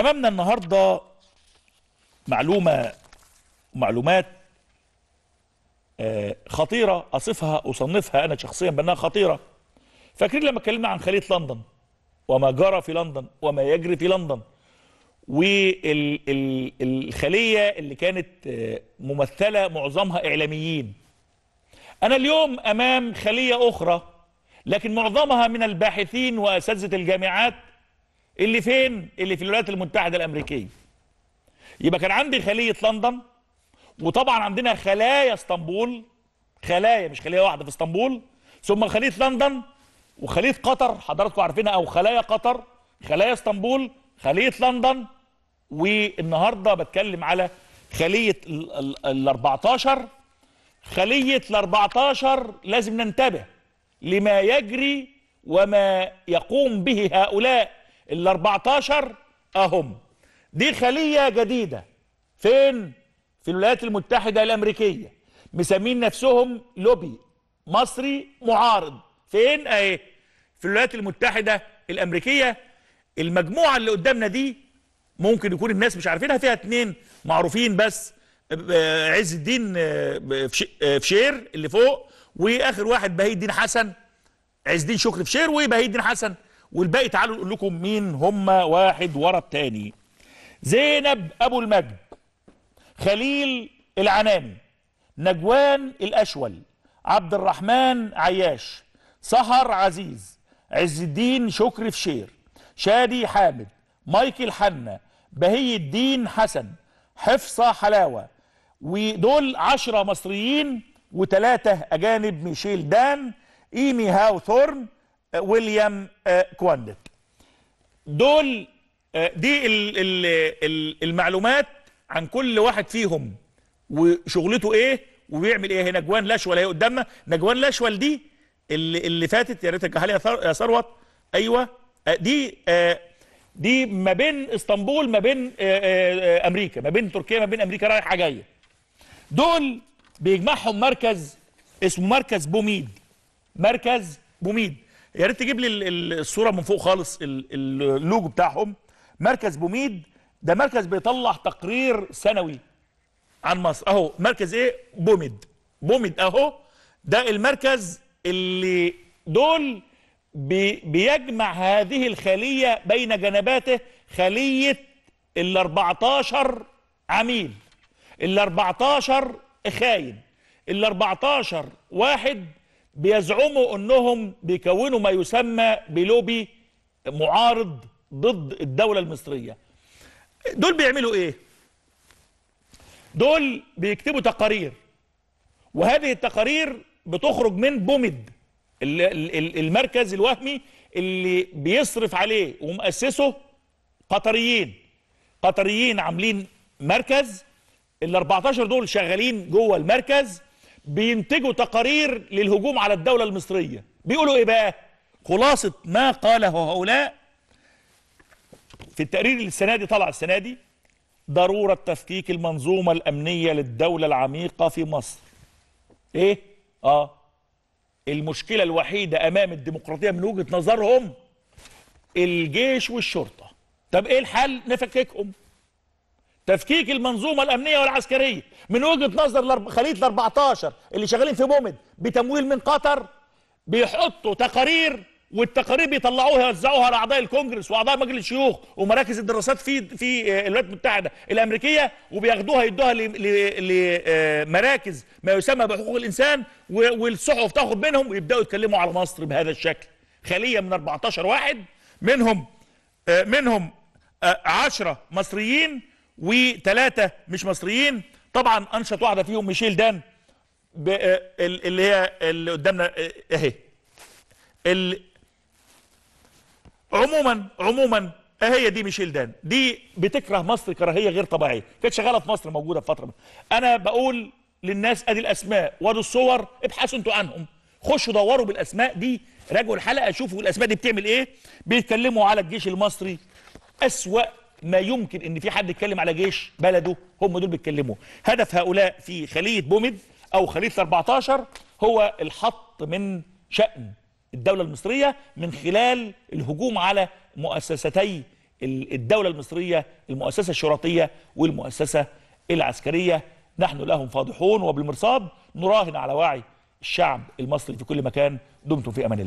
أمامنا النهارده معلومة معلومات آه، خطيرة أصفها أصنفها أنا شخصيا بأنها خطيرة. فاكرين لما اتكلمنا عن خليه لندن؟ وما جرى في لندن وما يجري في لندن. والخليه اللي كانت آه، ممثلة معظمها إعلاميين. أنا اليوم أمام خلية أخرى لكن معظمها من الباحثين وأساتذة الجامعات اللي فين؟ اللي في الولايات المتحدة الأمريكية. يبقى كان عندي خلية لندن وطبعا عندنا خلايا اسطنبول خلايا مش خلية واحدة في اسطنبول. ثم خلية لندن وخلية قطر حضراتكم عارفينها أو خلايا قطر خلايا اسطنبول خلية لندن. والنهاردة بتكلم على خلية ال 14 خلية ال 14 لازم ننتبه لما يجري وما يقوم به هؤلاء. ال 14 أهم. دي خلية جديدة. فين؟ في الولايات المتحدة الأمريكية. مسمين نفسهم لوبي مصري معارض. فين؟ أهي في الولايات المتحدة الأمريكية. المجموعة اللي قدامنا دي ممكن يكون الناس مش عارفينها. فيها اتنين معروفين بس آه، عز الدين آه، آه، فشير اللي فوق وآخر واحد بهي الدين حسن. عز الدين شكري فشير وبهي الدين حسن. والباقي تعالوا نقول لكم مين هم واحد ورا التاني. زينب أبو المجد خليل العناني نجوان الأشول عبد الرحمن عياش سحر عزيز عز الدين شكري فشير شادي حامد مايكل حنا بهي الدين حسن حفصة حلاوة ودول عشرة مصريين وثلاثة أجانب ميشيل دان إيمي هاوثورن ويليام آه، كواندت دول آه، دي ال- ال- ال- المعلومات عن كل واحد فيهم. وشغلته إيه؟ وبيعمل إيه؟ نجوان الأشول هي قدامنا. نجوان الأشول دي اللي, اللي فاتت يا ريت ترجعها يا ثر- يا ثروت. أيوه. آه، دي آه، دي ما بين إسطنبول ما بين آه، آه، آه، أمريكا ما بين تركيا ما بين أمريكا رايحة جاية. دول بيجمعهم مركز اسمه مركز بوميد. مركز بوميد. يا ريت تجيب لي ال- ال- الصورة من فوق خالص ال- ال- اللوجو بتاعهم. مركز بوميد ده مركز بيطلع تقرير سنوي عن مصر. أهو مركز إيه؟ بوميد بوميد أهو ده المركز اللي دول بي بيجمع هذه الخلية بين جنباته خلية ال 14 عميل ال 14 خاين ال 14 واحد بيزعموا انهم بيكونوا ما يسمى بلوبي معارض ضد الدولة المصرية. دول بيعملوا إيه؟ دول بيكتبوا تقارير وهذه التقارير بتخرج من بومد ال- ال- ال- المركز الوهمي اللي بيصرف عليه ومؤسسه قطريين. قطريين عاملين مركز ال 14 دول شغالين جوه المركز بينتجوا تقارير للهجوم على الدولة المصرية. بيقولوا إيه بقى؟ خلاصة ما قاله هؤلاء في التقرير السنة دي طلع السنة دي ضرورة تفكيك المنظومة الأمنية للدولة العميقة في مصر. إيه؟ آه. المشكلة الوحيدة أمام الديمقراطية من وجهة نظرهم الجيش والشرطة. طب إيه الحل؟ نفككهم. تفكيك المنظومة الأمنية والعسكرية. من وجهة نظر خليه ال 14 اللي شغالين في بومد بتمويل من قطر بيحطوا تقارير والتقارير بيطلعوها يوزعوها على أعضاء الكونجرس وأعضاء مجلس الشيوخ ومراكز الدراسات في في آه، الولايات المتحدة الأمريكية وبياخدوها يدوها لمراكز ما يسمى بحقوق الإنسان والصحف تاخد منهم ويبدأوا يتكلموا على مصر بهذا الشكل. خلية من 14 واحد منهم آه، منهم آه، عشرة مصريين وثلاثة مش مصريين. طبعا أنشط واحدة فيهم ميشيل دان آه، ال- اللي هي اللي قدامنا آه، اهي ال- عموما عموما هي دي ميشيل دان؟ دي بتكره مصر كراهية غير طبيعية. كانت شغالة في مصر موجودة في فترة أنا بقول للناس أدي الأسماء وادي الصور ابحثوا أنتوا عنهم. خشوا دوروا بالأسماء دي. راجعوا الحلقة شوفوا الأسماء دي بتعمل إيه؟ بيتكلموا على الجيش المصري أسوأ ما يمكن إن في حد يتكلم على جيش بلده هم دول بيتكلموا. هدف هؤلاء في خليه بومد أو خليه 14 هو الحط من شأن الدولة المصرية من خلال الهجوم على مؤسستي ال- الدولة المصرية المؤسسة الشرطية والمؤسسة العسكرية. نحن لهم فاضحون وبالمرصاد نراهن على وعي الشعب المصري في كل مكان. دمتم في أمان الله.